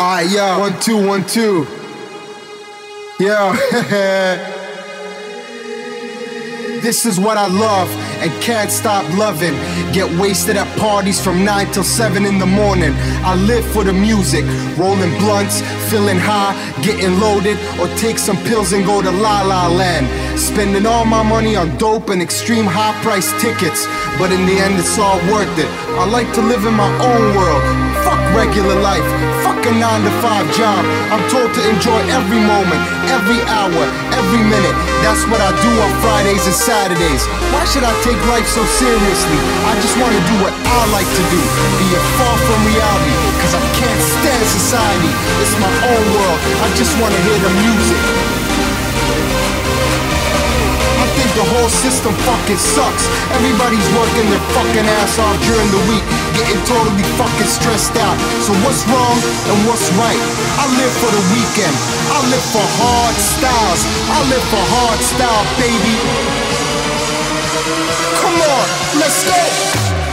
Ah, yeah, one, two, one, two. Yeah. this is what I love and can't stop loving. Get wasted at parties from 9 till 7 in the morning. I live for the music, rolling blunts, feeling high, getting loaded, or take some pills and go to La La Land. Spending all my money on dope and extreme high price tickets, but in the end, it's all worth it. I like to live in my own world. Fuck regular life, fuck a 9 to 5 job. I'm told to enjoy every moment, every hour, every minute. That's what I do on Fridays and Saturdays. Why should I take life so seriously? I just wanna do what I like to do, being far from reality, cause I can't stand society. It's my own world, I just wanna hear the music. The whole system fucking sucks. Everybody's working their fucking ass off during the week, getting totally fucking stressed out. So what's wrong and what's right? I live for the weekend. I live for hard styles. I live for hard style, baby. Come on, let's go.